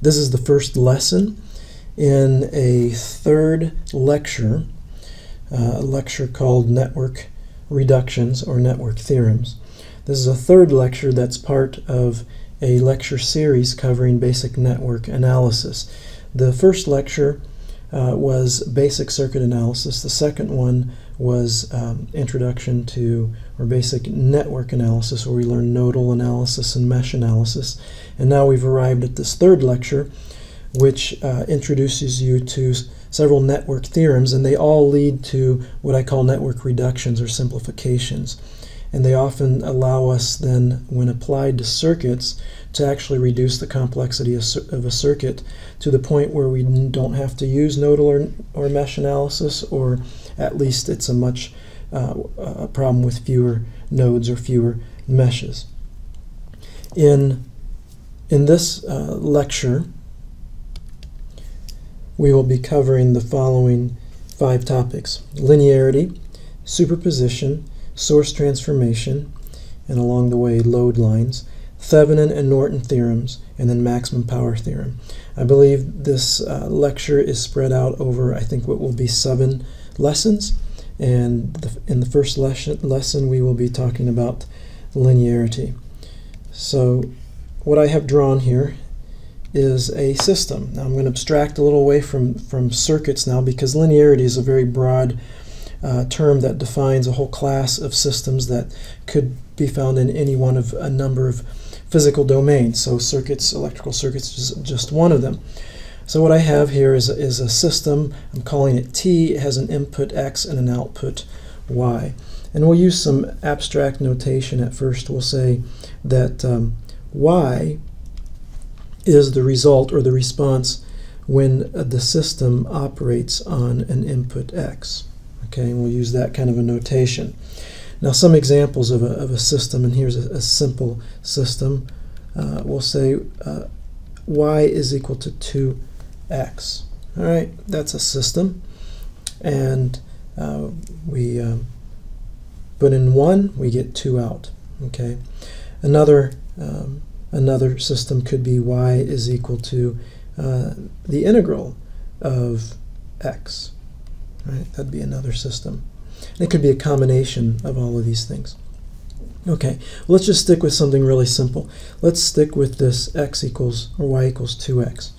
This is the first lesson in a third lecture, uh, a lecture called Network Reductions or Network Theorems. This is a third lecture that's part of a lecture series covering basic network analysis. The first lecture uh, was basic circuit analysis. The second one was um, introduction to or basic network analysis, where we learned nodal analysis and mesh analysis. And now we've arrived at this third lecture, which uh, introduces you to several network theorems, and they all lead to what I call network reductions or simplifications. And they often allow us then, when applied to circuits, to actually reduce the complexity of a circuit to the point where we don't have to use nodal or, or mesh analysis, or at least it's a much uh, a problem with fewer nodes or fewer meshes. In, in this uh, lecture, we will be covering the following five topics linearity, superposition, source transformation, and along the way, load lines, Thevenin and Norton theorems, and then maximum power theorem. I believe this uh, lecture is spread out over, I think, what will be seven lessons. And the, in the first lesson, lesson, we will be talking about linearity. So, what I have drawn here is a system. Now, I'm going to abstract a little away from, from circuits now because linearity is a very broad uh, term that defines a whole class of systems that could be found in any one of a number of physical domains. So circuits, electrical circuits is just one of them. So what I have here is is a system, I'm calling it T, it has an input X and an output Y. And we'll use some abstract notation at first. We'll say that um, Y is the result or the response when the system operates on an input X. Okay, and we'll use that kind of a notation. Now some examples of a, of a system, and here's a, a simple system. Uh, we'll say uh, y is equal to 2x. All right, that's a system. And uh, we um, put in 1, we get 2 out. Okay. Another, um, another system could be y is equal to uh, the integral of x. Right, that'd be another system. It could be a combination of all of these things. Okay, let's just stick with something really simple. Let's stick with this x equals or y equals 2x.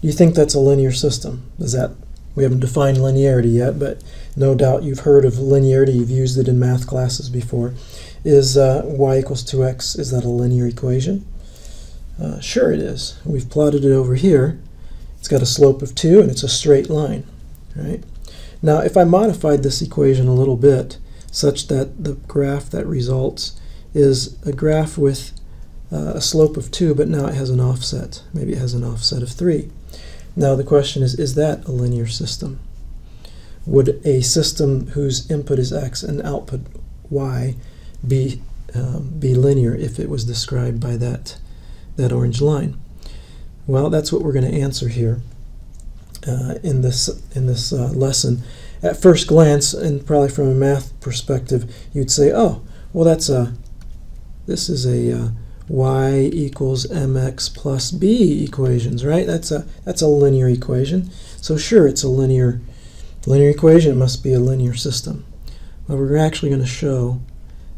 Do you think that's a linear system? Is that we haven't defined linearity yet, but no doubt you've heard of linearity. You've used it in math classes before. Is uh, y equals 2x, is that a linear equation? Uh, sure it is. We've plotted it over here. It's got a slope of 2 and it's a straight line, right? Now, if I modified this equation a little bit, such that the graph that results is a graph with uh, a slope of 2, but now it has an offset. Maybe it has an offset of 3. Now the question is, is that a linear system? Would a system whose input is x and output y be, um, be linear if it was described by that, that orange line? Well, that's what we're going to answer here uh, in this in this uh, lesson. At first glance, and probably from a math perspective, you'd say, "Oh, well, that's a this is a uh, y equals mx plus b equations, right? That's a that's a linear equation. So sure, it's a linear linear equation. It must be a linear system. But we're actually going to show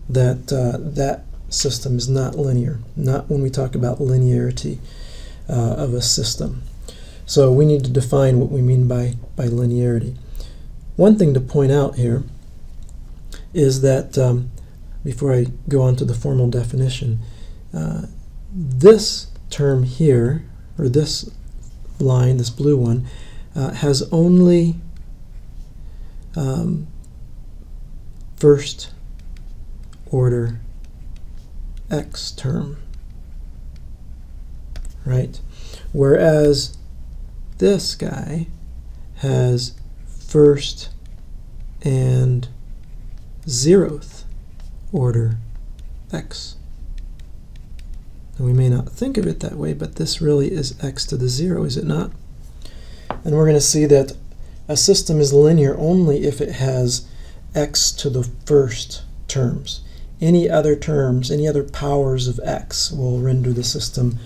that uh, that system is not linear. Not when we talk about linearity uh, of a system. So we need to define what we mean by, by linearity. One thing to point out here is that, um, before I go on to the formal definition, uh, this term here, or this line, this blue one, uh, has only um, first order x term, right? Whereas this guy has first and zeroth order x. And we may not think of it that way, but this really is x to the zero, is it not? And we're going to see that a system is linear only if it has x to the first terms. Any other terms, any other powers of x will render the system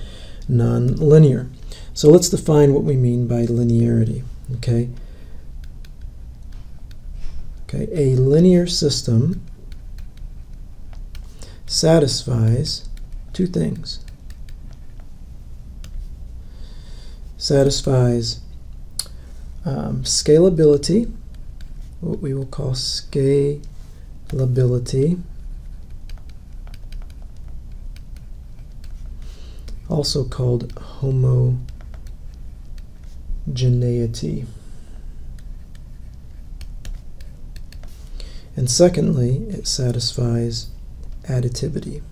non-linear. So let's define what we mean by linearity. Okay. Okay, a linear system satisfies two things. Satisfies um, scalability, what we will call scalability, also called homogeneity. And secondly, it satisfies additivity.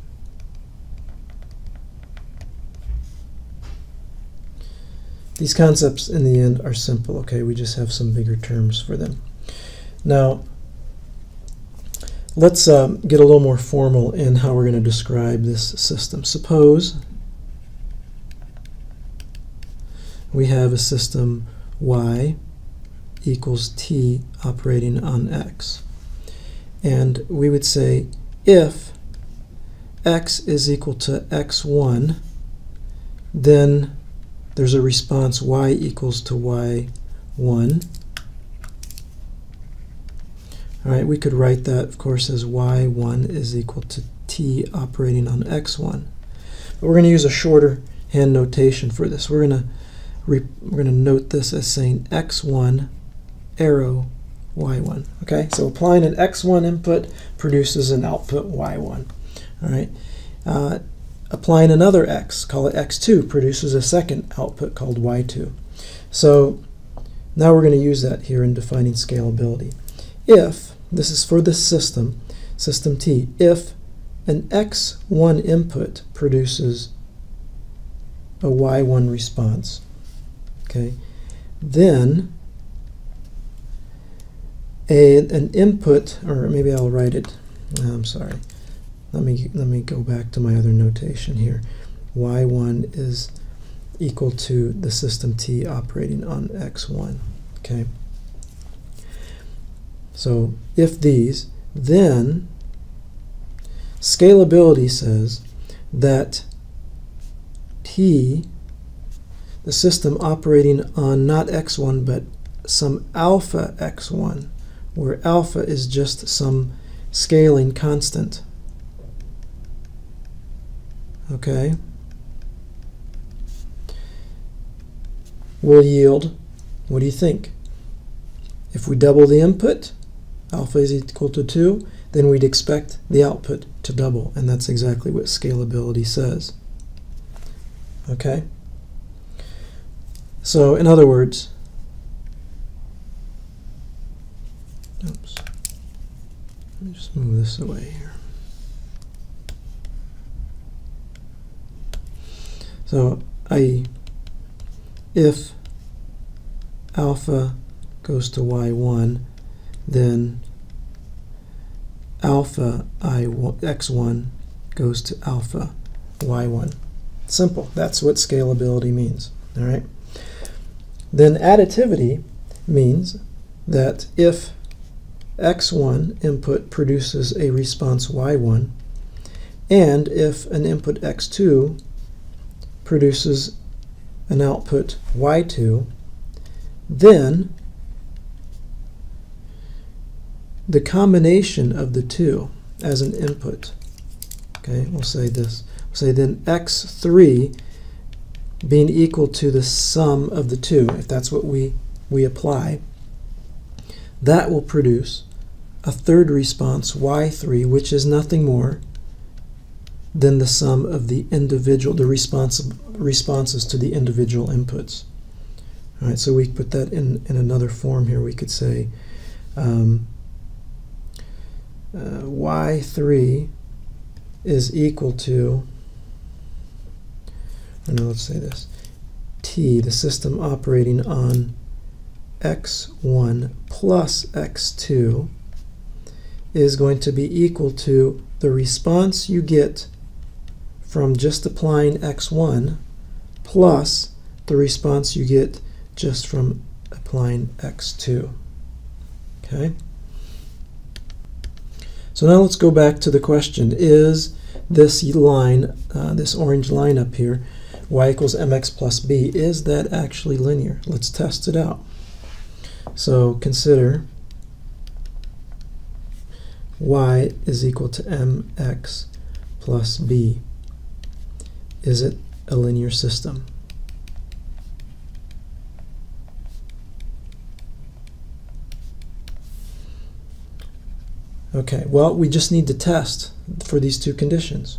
These concepts in the end are simple, okay? We just have some bigger terms for them. Now, let's um, get a little more formal in how we're going to describe this system. Suppose we have a system y equals t operating on x. And we would say if x is equal to x1, then there's a response y equals to y1. All right, we could write that, of course, as y1 is equal to t operating on x1. But we're going to use a shorter hand notation for this. We're going to we're going to note this as saying x1 arrow y1. Okay, so applying an x1 input produces an output y1. All right, uh, applying another x, call it x2, produces a second output called y2. So now we're going to use that here in defining scalability. If, this is for this system, system T, if an x1 input produces a y1 response, okay, then a, an input, or maybe I'll write it, I'm sorry, let me, let me go back to my other notation here. y1 is equal to the system t operating on x1, okay? So if these, then scalability says that t, the system operating on not x1 but some alpha x1, where alpha is just some scaling constant. Okay? Will yield, what do you think? If we double the input, alpha is equal to 2, then we'd expect the output to double, and that's exactly what scalability says. Okay? So, in other words, Oops. Let me just move this away here. So if alpha goes to y1, then alpha I x1 goes to alpha y1. Simple. That's what scalability means. All right. Then additivity means that if x1 input produces a response y1, and if an input x2 produces an output y2, then the combination of the two as an input, okay, we'll say this, we'll say then x3 being equal to the sum of the two, if that's what we, we apply, that will produce a third response, y3, which is nothing more than the sum of the individual, the response, responses to the individual inputs. All right, so we put that in, in another form here. We could say um, uh, y3 is equal to, or no, let's say this, t, the system operating on x1 plus x2 is going to be equal to the response you get from just applying x1 plus the response you get just from applying x2. Okay? So now let's go back to the question. Is this line, uh, this orange line up here, y equals mx plus b, is that actually linear? Let's test it out. So consider y is equal to mx plus b. Is it a linear system? Okay, well, we just need to test for these two conditions.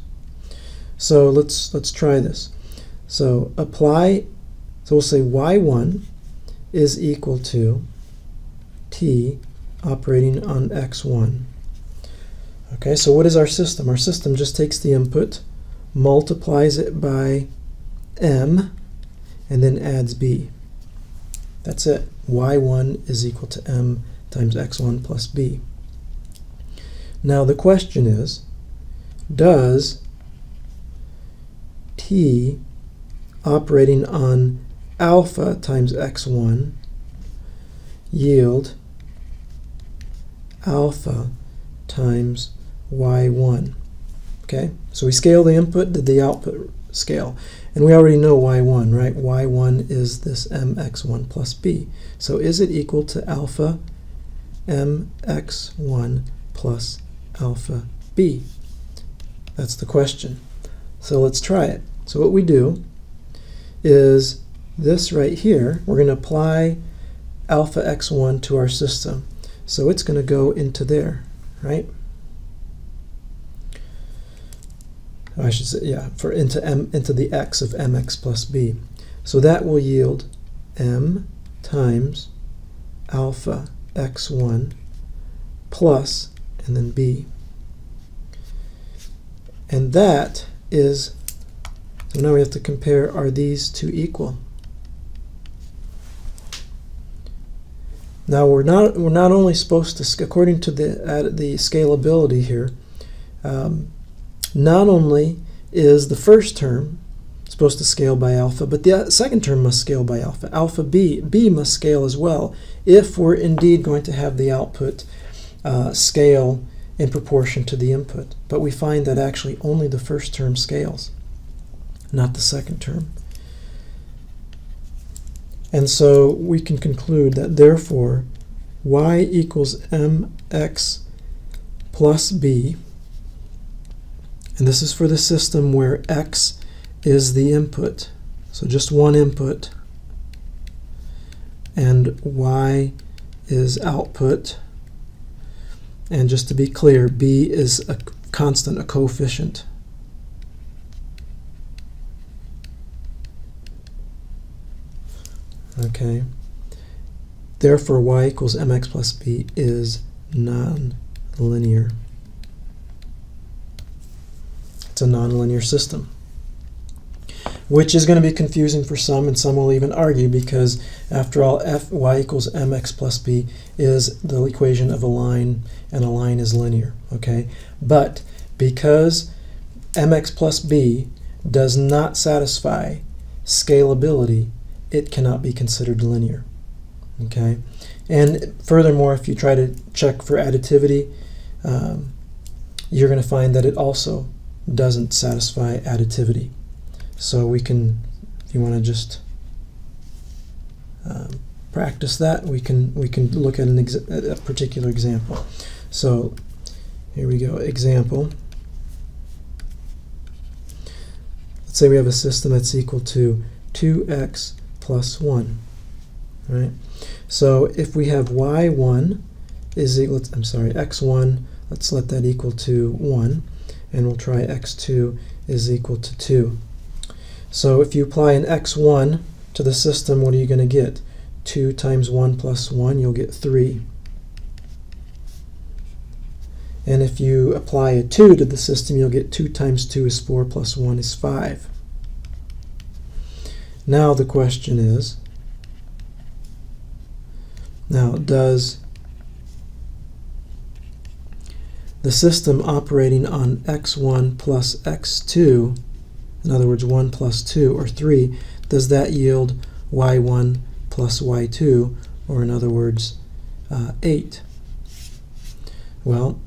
So let's let's try this. So apply, so we'll say y1 is equal to t operating on x1. Okay, so what is our system? Our system just takes the input, multiplies it by m, and then adds b. That's it. y1 is equal to m times x1 plus b. Now the question is, does t operating on alpha times x1 yield alpha times y1. Okay, so we scale the input, did the output scale? And we already know y1, right? y1 is this mx1 plus b. So is it equal to alpha mx1 plus alpha b? That's the question. So let's try it. So what we do is this right here, we're going to apply alpha x1 to our system. So it's going to go into there, right? I should say, yeah, for into m into the x of mx plus b. So that will yield m times alpha x1 plus and then b. And that is, so now we have to compare, are these two equal? Now we're not we're not only supposed to, according to the uh, the scalability here, um, not only is the first term supposed to scale by alpha, but the uh, second term must scale by alpha. Alpha b, b must scale as well if we're indeed going to have the output uh, scale in proportion to the input. But we find that actually only the first term scales, not the second term. And so we can conclude that therefore y equals mx plus b and this is for the system where X is the input. So just one input. And Y is output. And just to be clear, B is a constant, a coefficient. Okay. Therefore, y equals mx plus b is non-linear. It's a nonlinear system. Which is going to be confusing for some, and some will even argue because, after all, f y equals mx plus b is the equation of a line, and a line is linear. Okay, but because mx plus b does not satisfy scalability, it cannot be considered linear. Okay, and furthermore, if you try to check for additivity, um, you're going to find that it also doesn't satisfy additivity. So we can, if you want to just um, practice that, we can we can look at an a particular example. So here we go. Example. Let's say we have a system that's equal to 2x plus 1. Right. So if we have y1 is equal, to, I'm sorry, x1, let's let that equal to 1 and we'll try x2 is equal to 2. So if you apply an x1 to the system, what are you going to get? 2 times 1 plus 1, you'll get 3. And if you apply a 2 to the system, you'll get 2 times 2 is 4 plus 1 is 5. Now the question is, now does the system operating on x1 plus x2, in other words 1 plus 2 or 3, does that yield y1 plus y2, or in other words uh, 8? Well,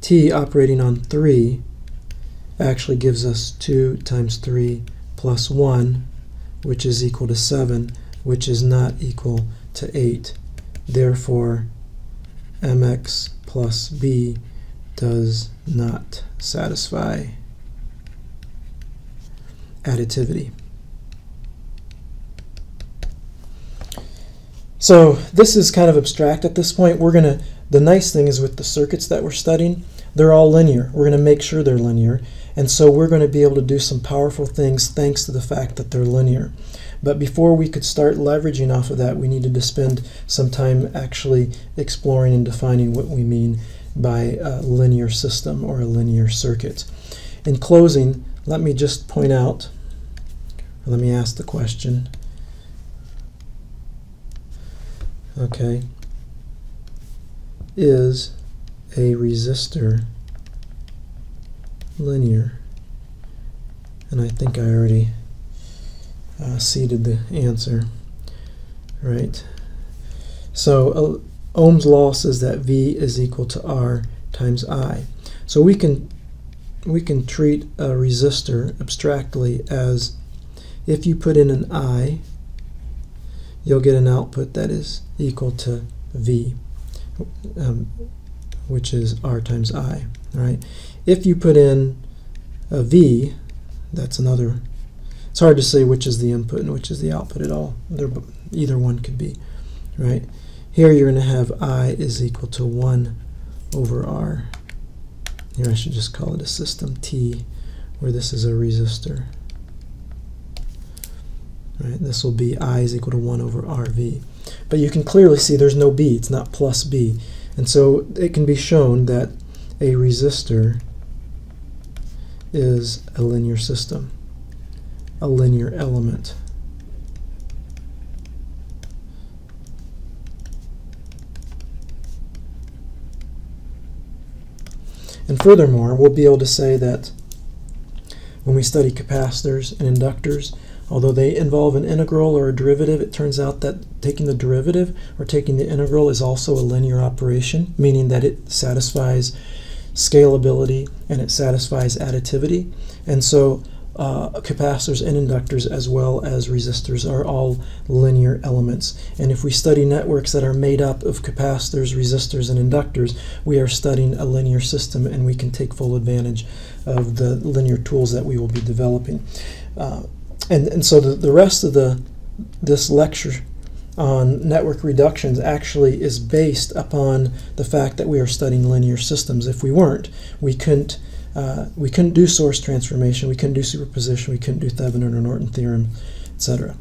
t operating on 3 actually gives us 2 times 3 plus 1, which is equal to 7, which is not equal to 8. Therefore, mx plus b does not satisfy additivity. So this is kind of abstract at this point. We're to, the nice thing is with the circuits that we're studying, they're all linear. We're going to make sure they're linear. And so we're going to be able to do some powerful things thanks to the fact that they're linear. But before we could start leveraging off of that, we needed to spend some time actually exploring and defining what we mean by a linear system or a linear circuit. In closing, let me just point out, let me ask the question. Okay, is a resistor linear? And I think I already uh, seeded the answer, right? So uh, Ohm's law says that V is equal to R times I. So we can we can treat a resistor abstractly as if you put in an I, you'll get an output that is equal to V, um, which is R times I, right? If you put in a V, that's another it's hard to say which is the input and which is the output at all. They're, either one could be, right? Here you're going to have I is equal to 1 over R. Here I should just call it a system T, where this is a resistor. Right, this will be I is equal to 1 over RV. But you can clearly see there's no B, it's not plus B. And so it can be shown that a resistor is a linear system a linear element. And furthermore, we'll be able to say that when we study capacitors and inductors, although they involve an integral or a derivative, it turns out that taking the derivative or taking the integral is also a linear operation, meaning that it satisfies scalability and it satisfies additivity. And so uh, capacitors and inductors as well as resistors are all linear elements. And if we study networks that are made up of capacitors, resistors, and inductors, we are studying a linear system and we can take full advantage of the linear tools that we will be developing. Uh, and, and so the, the rest of the this lecture on network reductions actually is based upon the fact that we are studying linear systems. If we weren't, we couldn't uh, we couldn't do source transformation, we couldn't do superposition, we couldn't do Thevenin or Norton theorem, etc.